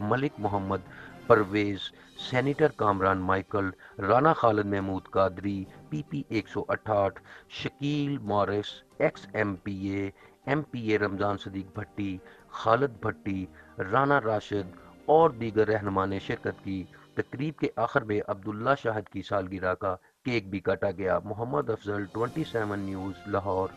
Malik Muhammad Pervaiz senator Kamran Michael Rana Khalid Mehmood Qadri P P एक सौ अठाठ Shakeel Morris ex M P M P A Ramzan Sadiq Bhatti Khalid Bhatti Rana Rashid और दीगर रहनमा ने शिरकत की। तकरीब के आखिर में अब्दुल्ला शाहिद की सालगिरह का केक भी काटा गया। मोहम्मद अफजल 27 न्यूज़, लाहौर।